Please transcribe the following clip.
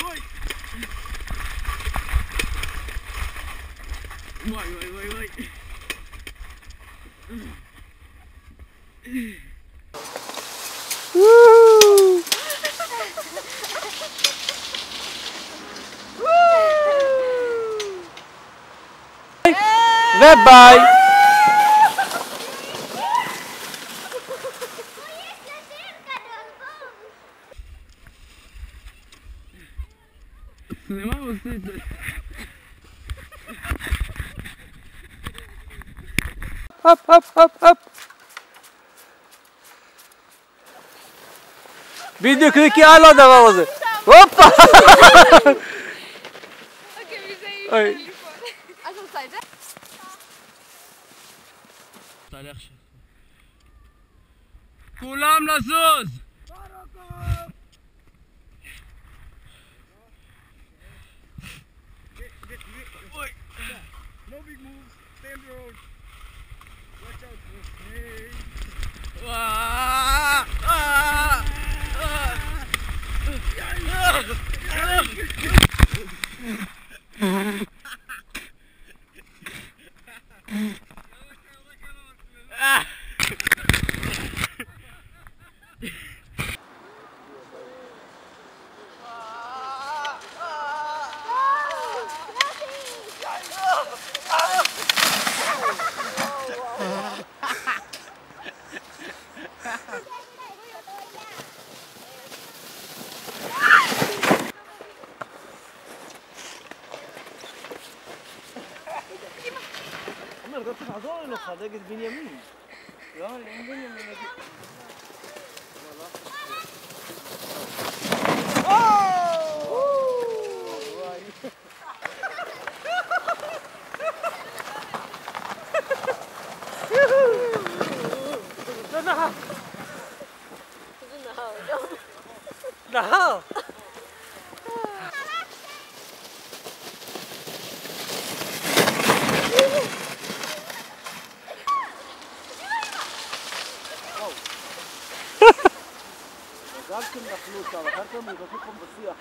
Wait, wait, wait, wait. Woo! Woo! Bye bye. Нема го след. Hop hop hop hop. Bildiğinizdeki hala da babası. Hoppa. Okey bize iyi. Açıl şey sayıda. Tarih. Barakam. Watch out for snakes. Wow. قلت لك هذول اللي خذ لقيت بن يمين لا اللي عند بن يمين No. No. كابتن مخلوق طبعا كابتن مخلوق بس يا